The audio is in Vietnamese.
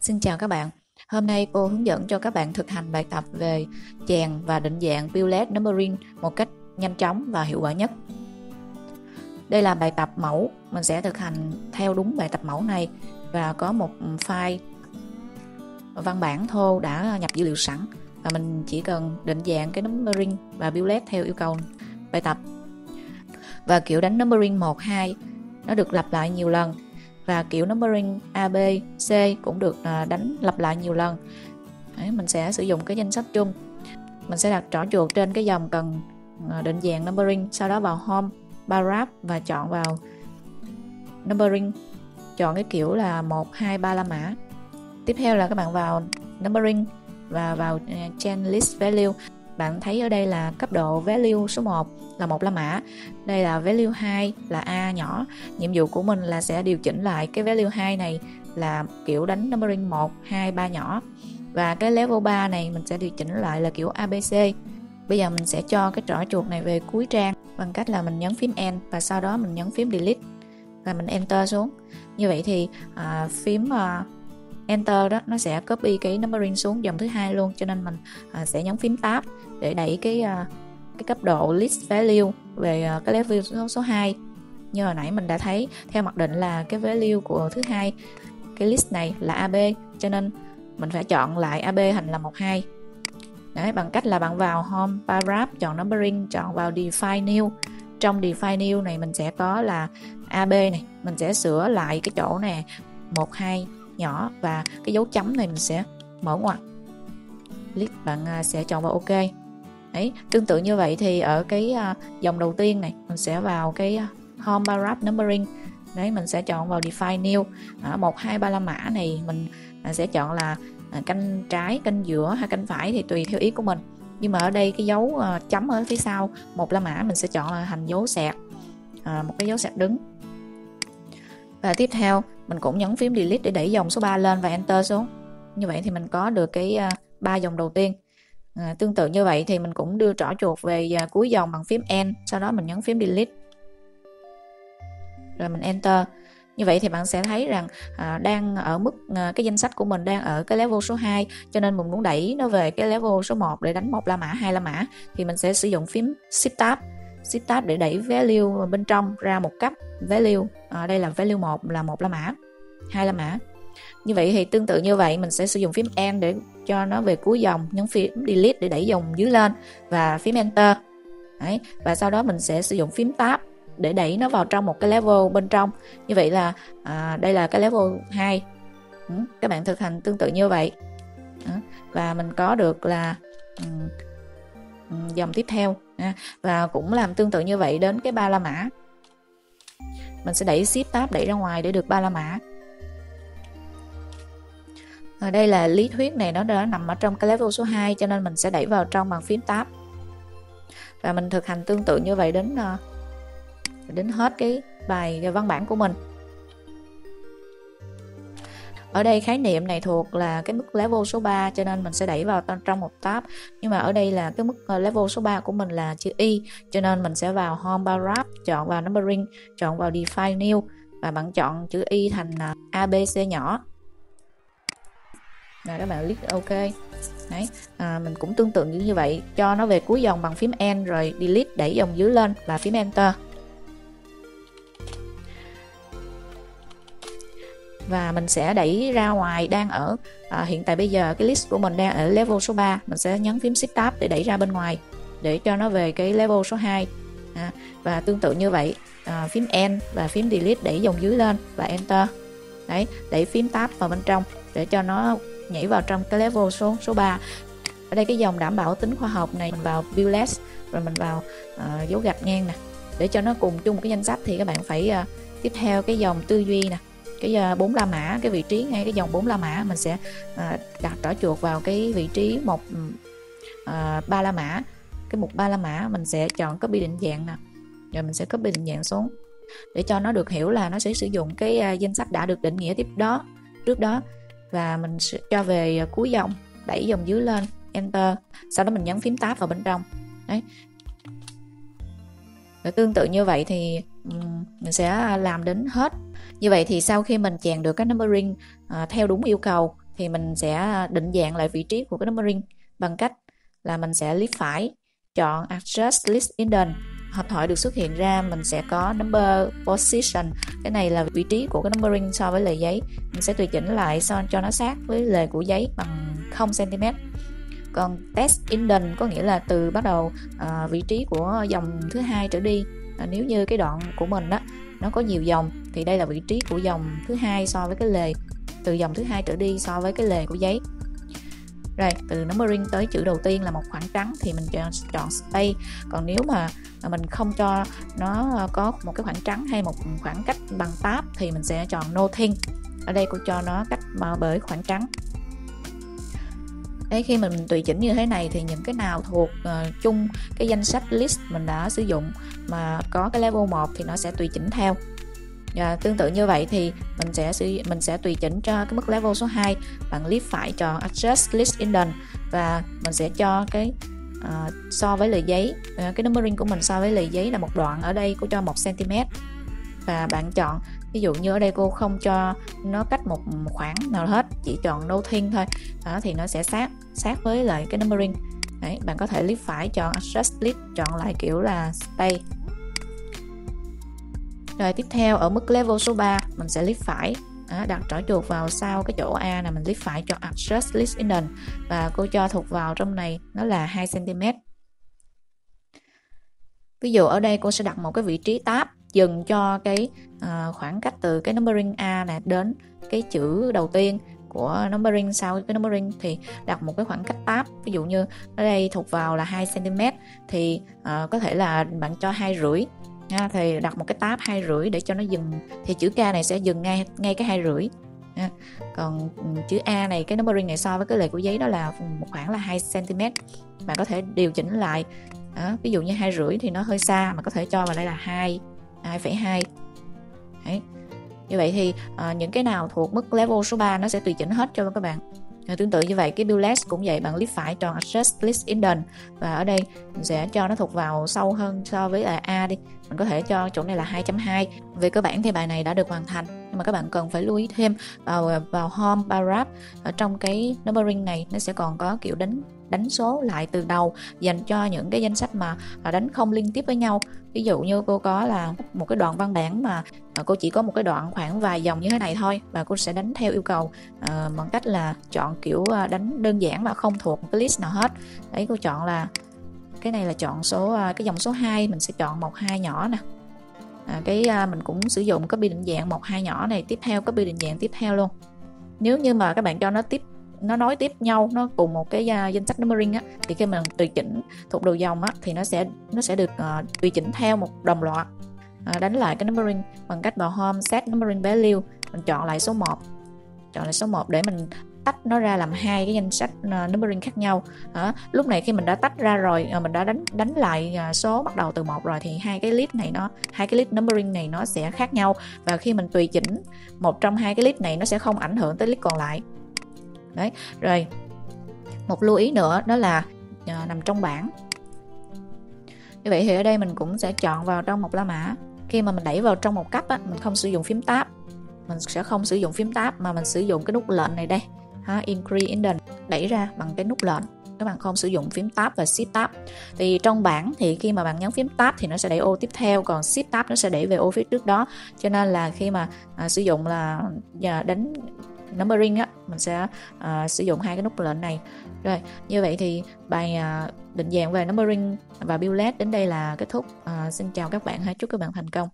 Xin chào các bạn. Hôm nay cô hướng dẫn cho các bạn thực hành bài tập về chèn và định dạng bullet numbering một cách nhanh chóng và hiệu quả nhất. Đây là bài tập mẫu, mình sẽ thực hành theo đúng bài tập mẫu này và có một file văn bản thô đã nhập dữ liệu sẵn và mình chỉ cần định dạng cái numbering và bullet theo yêu cầu bài tập. Và kiểu đánh numbering 1 2 nó được lặp lại nhiều lần và kiểu numbering A, B, C cũng được à, đánh lặp lại nhiều lần. Đấy, mình sẽ sử dụng cái danh sách chung. Mình sẽ đặt trỏ chuột trên cái dòng cần à, định dạng numbering sau đó vào home paragraph và chọn vào numbering. Chọn cái kiểu là 1, 2, 3 la mã. Tiếp theo là các bạn vào numbering và vào à, change chain list value bạn thấy ở đây là cấp độ value số 1 là một la mã. Đây là value 2 là A nhỏ. Nhiệm vụ của mình là sẽ điều chỉnh lại cái value 2 này là kiểu đánh numbering 1 2 3 nhỏ. Và cái level 3 này mình sẽ điều chỉnh lại là kiểu ABC bây giờ mình sẽ cho cái trỏ chuột này về cuối trang bằng cách là mình nhấn phím N và sau đó mình nhấn phím Delete và mình Enter xuống. Như vậy thì à, phím à, Enter đó nó sẽ copy cái numbering xuống dòng thứ hai luôn cho nên mình à, sẽ nhấn phím Tab để đẩy cái à, cái cấp độ list value về à, cái level số, số 2 như hồi nãy mình đã thấy theo mặc định là cái value của thứ hai cái list này là AB cho nên mình phải chọn lại AB thành là 12 Đấy, bằng cách là bạn vào home paragraph chọn numbering chọn vào define new. Trong define new này mình sẽ có là AB này mình sẽ sửa lại cái chỗ này 12 nhỏ và cái dấu chấm này mình sẽ mở ngoặc. Click bạn à, sẽ chọn vào ok. Đấy, tương tự như vậy thì ở cái à, dòng đầu tiên này mình sẽ vào cái à, home home paragraph numbering. Đấy mình sẽ chọn vào define new. Ở một hai ba la mã này mình sẽ chọn là canh trái canh giữa hay canh phải thì tùy theo ý của mình. Nhưng mà ở đây cái dấu uh, chấm ở phía sau một la mã mình sẽ chọn là thành dấu sẹt à, một cái dấu sẹt đứng. Và tiếp theo mình cũng nhấn phím delete để đẩy dòng số 3 lên và enter xuống như vậy thì mình có được cái à, ba uh, dòng đầu tiên. À, tương tự như vậy thì mình cũng đưa trỏ chuột về uh, cuối dòng bằng phím end sau đó mình nhấn phím delete. Rồi mình enter. Như vậy thì bạn sẽ thấy rằng à, đang ở mức à, cái danh sách của mình đang ở cái level số 2 cho nên mình muốn đẩy nó về cái level số 1 để đánh một la mã hai la mã thì mình sẽ sử dụng phím shift tab. Shift tab để đẩy value bên trong ra một cấp value. Ở đây là value 1 là một la mã hai la mã. Như vậy thì tương tự như vậy mình sẽ sử dụng phím end để cho nó về cuối dòng nhấn phím delete để đẩy dòng dưới lên và phím enter. Đấy. và sau đó mình sẽ sử dụng phím tab để đẩy nó vào trong một cái level bên trong. Như vậy là à, đây là cái level 2 ừ, các bạn thực hành tương tự như vậy. Ừ, và mình có được là um, dòng tiếp theo và cũng làm tương tự như vậy đến cái ba la mã mình sẽ đẩy ship tab đẩy ra ngoài để được ba la mã. Ở đây là lý thuyết này, nó đã nằm ở trong cái level số 2 cho nên mình sẽ đẩy vào trong bằng phím tab. Và mình thực hành tương tự như vậy đến ờ, đến hết cái bài văn bản của mình ở đây khái niệm này thuộc là cái mức level số 3 cho nên mình sẽ đẩy vào trong một tab. Nhưng mà ở đây là cái mức ờ, level số 3 của mình là chữ Y cho nên mình sẽ vào home Bar Wrap chọn vào numbering chọn vào define new và bạn chọn chữ Y thành ABC nhỏ. Rồi các bạn click OK. Đấy à, mình cũng tương tự như vậy cho nó về cuối dòng bằng phím N rồi delete đẩy dòng dưới lên và phím Enter. Và mình sẽ đẩy ra ngoài đang ở à, hiện tại bây giờ cái list của mình đang ở level số 3 mình sẽ nhấn phím shift tab để đẩy ra bên ngoài để cho nó về cái level số 2 à, và tương tự như vậy à, phím N và phím delete đẩy dòng dưới lên và enter. Đấy đẩy phím tab vào bên trong để cho nó nhảy vào trong cái level số số 3 ở đây cái dòng đảm bảo tính khoa học này mình vào view less rồi mình vào uh, dấu gạch ngang nè. Để cho nó cùng chung một cái danh sách thì các bạn phải uh, tiếp theo cái dòng tư duy nè cái ờ, bốn la mã, cái vị trí ngay cái dòng bốn la mã, mình sẽ ờ, đặt trỏ chuột vào cái vị trí một ừ, ờ, ba la mã. Cái mục ba la mã mình sẽ chọn copy định dạng nè. Rồi mình sẽ copy định dạng xuống để cho nó được hiểu là nó sẽ sử dụng cái danh sách đã được định nghĩa tiếp đó, trước đó. Và mình sẽ cho về cuối dòng, đẩy dòng dưới lên, enter. Sau đó mình nhấn phím tab vào bên trong. Đấy. Và tương tự như vậy thì mình sẽ à, làm đến hết. Như vậy thì sau khi mình chèn được cái numbering à, theo đúng yêu cầu thì mình sẽ à, định dạng lại vị trí của cái numbering bằng cách là mình sẽ click phải chọn adjust list indent hộp thoại được xuất hiện ra mình sẽ có number position. Cái này là vị trí của cái numbering so với lề giấy. Mình sẽ tùy chỉnh lại so cho nó sát với lề của giấy bằng 0 cm còn test indent có nghĩa là từ bắt đầu à, vị trí của dòng thứ hai trở đi à, nếu như cái đoạn của mình đó nó có nhiều dòng thì đây là vị trí của dòng thứ hai so với cái lề. Từ dòng thứ hai trở đi so với cái lề của giấy. Rồi từ numbering tới chữ đầu tiên là một khoảng trắng thì mình chọn, chọn space. Còn nếu mà mình không cho nó có một cái khoảng trắng hay một khoảng cách bằng tab thì mình sẽ chọn nothing ở đây cô cho nó cách bởi khoảng trắng. Đấy, khi mình tùy chỉnh như thế này thì những cái nào thuộc uh, chung cái danh sách list mình đã sử dụng mà có cái level 1 thì nó sẽ tùy chỉnh theo. Và tương tự như vậy thì mình sẽ mình sẽ tùy chỉnh cho cái mức level số 2 bằng click phải chọn adjust list indent và mình sẽ cho cái uh, so với lời giấy. Uh, cái numbering của mình so với lời giấy là một đoạn ở đây của cho 1 cm và bạn chọn ví dụ như ở đây cô không cho nó cách một khoảng nào hết chỉ chọn nothing thôi. Đó thì nó sẽ sát sát với lại cái numbering. Đấy, bạn có thể click phải chọn adjust list chọn lại kiểu là stay rồi tiếp theo ở mức level số 3 mình sẽ click phải. Đó, đặt trỏ chuột vào sau cái chỗ A là mình click phải chọn adjust list indent và cô cho thuộc vào trong này nó là 2 cm ví dụ ở đây cô sẽ đặt một cái vị trí tab dừng cho cái uh, khoảng cách từ cái numbering A này đến cái chữ đầu tiên của numbering sau cái numbering thì đặt một cái khoảng cách tab ví dụ như ở đây thuộc vào là 2 cm thì uh, có thể là bạn cho hai rưỡi ha, thì đặt một cái tab hai rưỡi để cho nó dừng. Thì chữ K này sẽ dừng ngay ngay cái hai rưỡi ha. còn ừ, chữ A này cái numbering này so với cái lệ của giấy đó là một khoảng là 2 cm. Bạn có thể điều chỉnh lại đó, ví dụ như hai rưỡi thì nó hơi xa mà có thể cho vào đây là hai. 2,2 Đấy. như vậy thì à, những cái nào thuộc mức level số 3 nó sẽ tùy chỉnh hết cho các bạn. À, tương tự như vậy cái build cũng vậy bạn click phải chọn adjust list indent và ở đây mình sẽ cho nó thuộc vào sâu hơn so với là A đi. Mình có thể cho chỗ này là 2.2 về cơ bản thì bài này đã được hoàn thành. Nhưng mà các bạn cần phải lưu ý thêm vào vào home paragraph ở trong cái numbering này nó sẽ còn có kiểu đánh đánh số lại từ đầu dành cho những cái danh sách mà à, đánh không liên tiếp với nhau. Ví dụ như cô có là một cái đoạn văn bản mà à, cô chỉ có một cái đoạn khoảng vài dòng như thế này thôi và cô sẽ đánh theo yêu cầu uh, bằng cách là chọn kiểu đánh đơn giản mà không thuộc một cái list nào hết. Đấy cô chọn là cái này là chọn số cái dòng số 2 mình sẽ chọn một hai nhỏ nè. À, cái mình cũng sử dụng copy định dạng một hai nhỏ này tiếp theo copy định dạng tiếp theo luôn. Nếu như mà các bạn cho nó tiếp nó nối tiếp nhau nó cùng một cái uh, danh sách numbering á. Thì khi mình tùy chỉnh thuộc đầu dòng á thì nó sẽ nó sẽ được uh, tùy chỉnh theo một đồng loạt uh, đánh lại cái numbering bằng cách vào home set numbering value mình chọn lại số 1 chọn lại số 1 để mình tách nó ra làm hai cái danh sách uh, numbering khác nhau. À, lúc này khi mình đã tách ra rồi uh, mình đã đánh đánh lại uh, số bắt đầu từ một rồi thì hai cái list này nó hai cái list numbering này nó sẽ khác nhau. Và khi mình tùy chỉnh một trong hai cái list này nó sẽ không ảnh hưởng tới list còn lại đấy rồi. Một lưu ý nữa đó là uh, nằm trong bảng. Như vậy thì ở đây mình cũng sẽ chọn vào trong một la mã. Khi mà mình đẩy vào trong một cấp á, mình không sử dụng phím tab. Mình sẽ không sử dụng phím tab mà mình sử dụng cái nút lệnh này đây. Ha, increase indent đẩy ra bằng cái nút lệnh. Các bạn không sử dụng phím tab và shift tab. Thì trong bảng thì khi mà bạn nhấn phím tab thì nó sẽ đẩy ô tiếp theo còn shift tab nó sẽ đẩy về ô phía trước đó. Cho nên là khi mà à, sử dụng là à, đánh numbering á mình sẽ uh, sử dụng hai cái nút lệnh này. Rồi như vậy thì bài uh, định dạng về numbering và billet đến đây là kết thúc. Uh, xin chào các bạn chúc các bạn thành công.